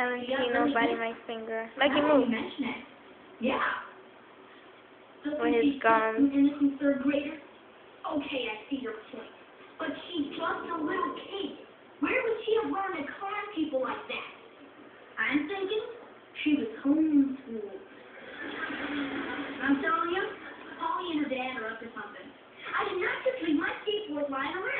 Valentino biting my finger. Like he moved. mention it. Yeah. With his she's gums. An innocent third grader? Okay, I see your point. But she's just a little kid. Where would she have learned to clown people like that? I'm thinking she was homeschooled. I'm telling you, Polly and her dad are up to something. I did not just leave my skateboard lying around.